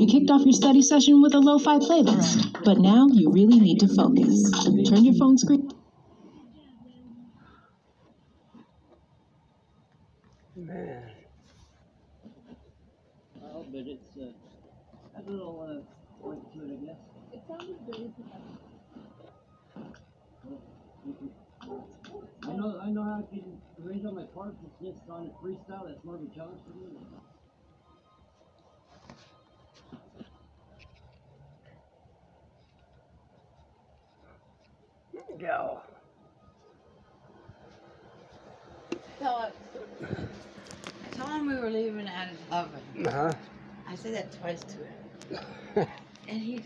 You kicked off your study session with a lo-fi playlist, but now you really need to focus. Turn your phone screen. Man. Well, but it's uh, a little uh, point to it, I guess. It sounded very I know, I know how I can arrange all my parts. It's just on a freestyle. That's more of a challenge for me. Go. Tell I told him we were leaving out of the oven. Uh huh. I said that twice to him. and he